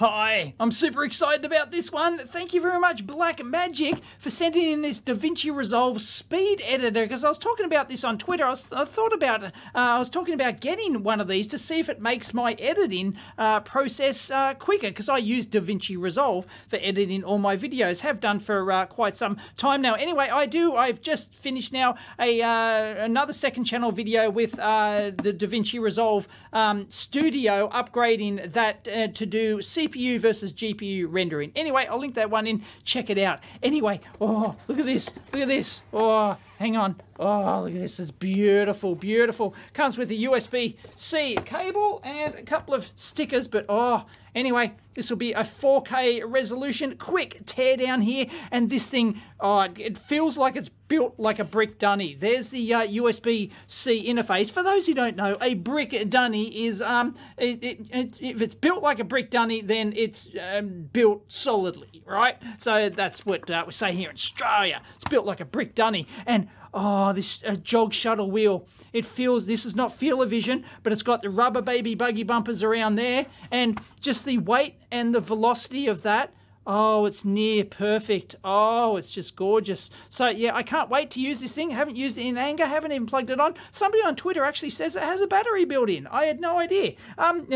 Hi, I'm super excited about this one. Thank you very much, Blackmagic, for sending in this DaVinci Resolve speed editor. Because I was talking about this on Twitter. I, was, I thought about Uh, I was talking about getting one of these to see if it makes my editing uh, process uh, quicker. Because I use DaVinci Resolve for editing all my videos. Have done for uh, quite some time now. Anyway, I do. I've just finished now a uh, another second channel video with uh, the DaVinci Resolve um, Studio upgrading that to do CPU CPU versus GPU rendering. Anyway, I'll link that one in. Check it out. Anyway, oh, look at this. Look at this. Oh, hang on. Oh, look at this. It's beautiful, beautiful. Comes with a USB-C cable and a couple of stickers, but oh, anyway, this will be a 4K resolution. Quick tear down here, and this thing, oh, it feels like it's built like a brick dunny. There's the uh, USB-C interface. For those who don't know, a brick dunny is, um, it, it, it, if it's built like a brick dunny, then it's um, built solidly, right? So that's what uh, we say here in Australia. It's built like a brick dunny, and Oh, this uh, jog shuttle wheel. It feels, this is not Feel-O-Vision, but it's got the rubber baby buggy bumpers around there. And just the weight and the velocity of that. Oh, it's near perfect. Oh, it's just gorgeous. So, yeah, I can't wait to use this thing. Haven't used it in anger. Haven't even plugged it on. Somebody on Twitter actually says it has a battery built in. I had no idea. Um,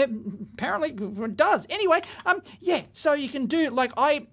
apparently it does. Anyway, um, yeah, so you can do, like, I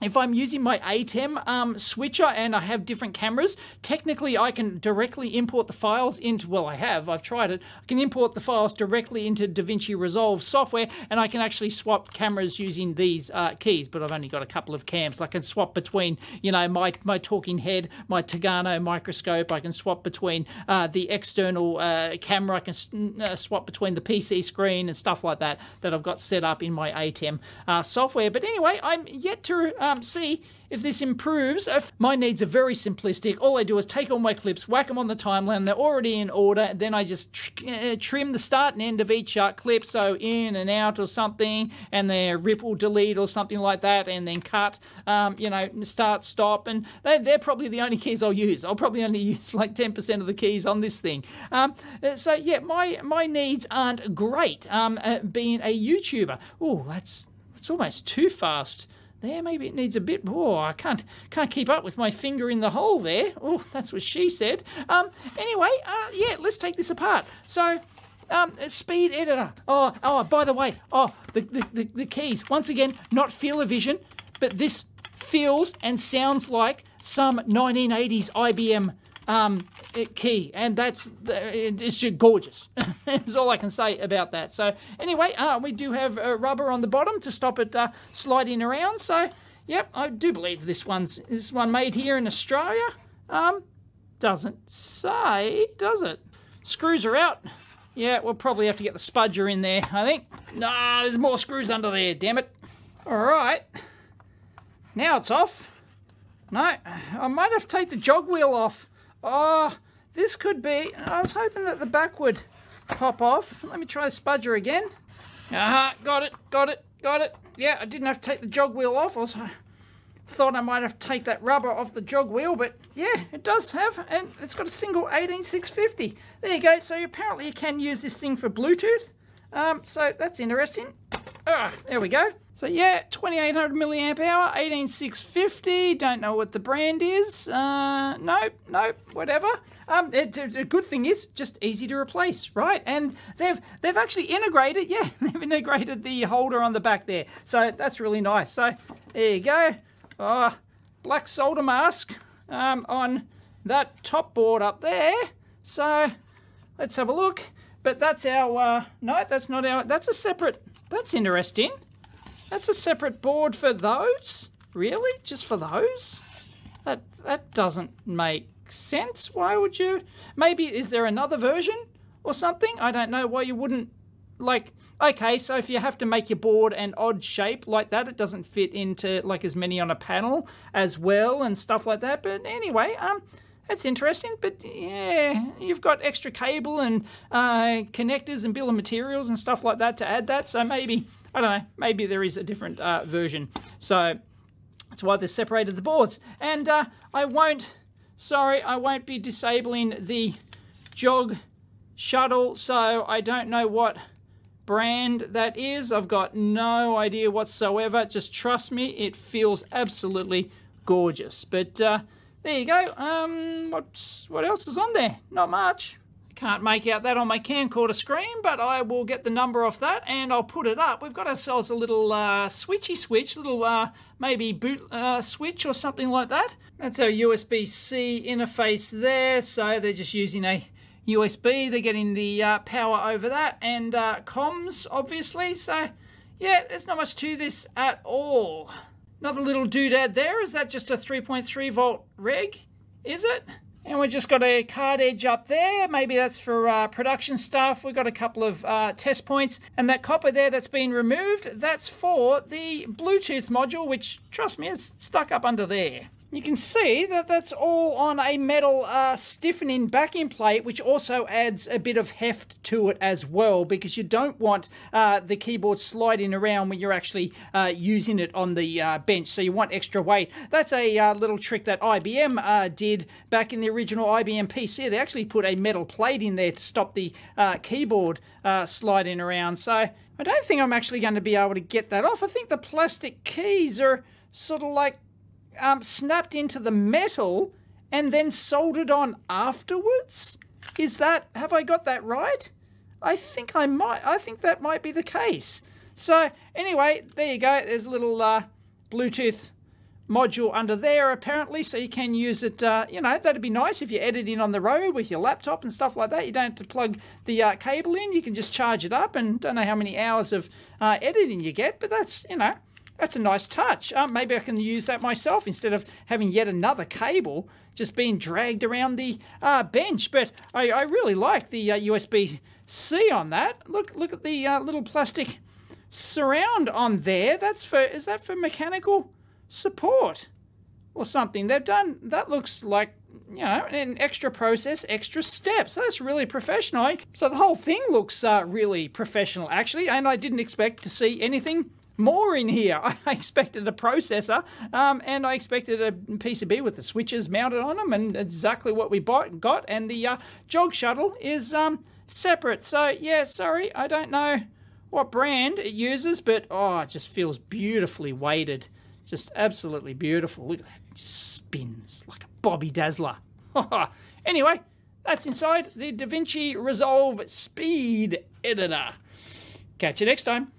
if I'm using my ATEM um, switcher and I have different cameras, technically I can directly import the files into, well, I have, I've tried it, I can import the files directly into DaVinci Resolve software and I can actually swap cameras using these uh, keys, but I've only got a couple of cams. I can swap between, you know, my, my talking head, my Tagarno microscope, I can swap between uh, the external uh, camera, I can uh, swap between the PC screen and stuff like that that I've got set up in my ATEM uh, software. But anyway, I'm yet to um, see if this improves. If my needs are very simplistic. All I do is take all my clips, whack them on the timeline. They're already in order. Then I just tr uh, trim the start and end of each uh, clip, so in and out or something, and then ripple, delete or something like that, and then cut. Um, you know, start, stop, and they, they're probably the only keys I'll use. I'll probably only use like 10% of the keys on this thing. Um, uh, so yeah, my my needs aren't great. Um, uh, being a YouTuber. Oh, that's that's almost too fast there. Maybe it needs a bit more. I can't can't keep up with my finger in the hole there. Oh, that's what she said. Um. Anyway, uh, yeah. Let's take this apart. So. Um, speed editor. Oh, oh. By the way, oh, the, the, the, the keys. Once again, not Feel-O-Vision, but this feels and sounds like some 1980s IBM um, key, and that's it's just gorgeous. That's all I can say about that. So anyway, uh, we do have uh, rubber on the bottom to stop it uh, sliding around. So yep, I do believe this one's this one made here in Australia. Um, doesn't say, does it? Screws are out. Yeah, we'll probably have to get the spudger in there, I think. Nah, there's more screws under there, damn it. All right. Now it's off. No, I might have to take the jog wheel off. Oh, this could be... I was hoping that the back would pop off. Let me try the spudger again. Aha, uh -huh, got it, got it, got it. Yeah, I didn't have to take the jog wheel off. I was, thought I might have to take that rubber off the jog wheel, but yeah, it does have, and it's got a single 18650. There you go. So apparently you can use this thing for Bluetooth. Um, so that's interesting. Ah, there we go. So yeah, 2800 milliamp hour, 18650. Don't know what the brand is. Uh, nope, nope, whatever. Um, the good thing is just easy to replace, right? And they've they've actually integrated, yeah, they've integrated the holder on the back there. So that's really nice. So there you go. Oh, black solder mask um, on that top board up there. So let's have a look. But that's our, uh, no, that's not our, that's a separate, that's interesting. That's a separate board for those? Really? Just for those? That, that doesn't make sense. Why would you, maybe, is there another version or something? I don't know why you wouldn't, like, okay, so if you have to make your board an odd shape like that, it doesn't fit into, like, as many on a panel as well and stuff like that. But anyway, um, that's interesting, but yeah, you've got extra cable and uh, connectors and bill of materials and stuff like that to add that. So maybe, I don't know, maybe there is a different uh, version. So that's why they separated the boards. And uh, I won't, sorry, I won't be disabling the jog shuttle. So I don't know what brand that is. I've got no idea whatsoever. Just trust me, it feels absolutely gorgeous. But uh, there you go. Um, what's, what else is on there? Not much. Can't make out that on my camcorder screen, but I will get the number off that and I'll put it up. We've got ourselves a little uh, switchy switch, little uh, maybe boot uh, switch or something like that. That's our USB-C interface there, so they're just using a USB. They're getting the uh, power over that and uh, comms, obviously. So, yeah, there's not much to this at all. Another little doodad there. Is that just a 3.3 volt reg? Is it? And we've just got a card edge up there. Maybe that's for uh, production stuff. We've got a couple of uh, test points. And that copper there that's been removed, that's for the Bluetooth module, which, trust me, is stuck up under there. You can see that that's all on a metal uh, stiffening backing plate, which also adds a bit of heft to it as well, because you don't want uh, the keyboard sliding around when you're actually uh, using it on the uh, bench, so you want extra weight. That's a uh, little trick that IBM uh, did back in the original IBM PC. They actually put a metal plate in there to stop the keyboard sliding around, so I don't think I'm actually going to be able to get that off. I think the plastic keys are sort of like um, snapped into the metal and then soldered on afterwards? Is that, have I got that right? I think I might, I think that might be the case. So anyway, there you go. There's a little uh, Bluetooth module under there apparently so you can use it uh, you know that'd be nice if you're editing on the road with your laptop and stuff like that you don't have to plug the uh, cable in you can just charge it up and don't know how many hours of uh, editing you get but that's you know that's a nice touch. Uh, maybe I can use that myself instead of having yet another cable just being dragged around the uh, bench. But I, I, really like the uh, USB-C on that. Look, look at the uh, little plastic surround on there. That's for is that for mechanical support or something? They've done that. Looks like you know, an extra process, extra steps. That's really professional. So the whole thing looks uh, really professional, actually, and I didn't expect to see anything more in here. I expected a processor um, and I expected a PCB with the switches mounted on them and exactly what we bought, got. And the uh, jog shuttle is um, separate. So, yeah, sorry, I don't know what brand it uses, but oh, it just feels beautifully weighted. Just absolutely beautiful. Look at that. It just spins like a Bobby Dazzler. anyway, that's inside the DaVinci Resolve Speed Editor. Catch you next time.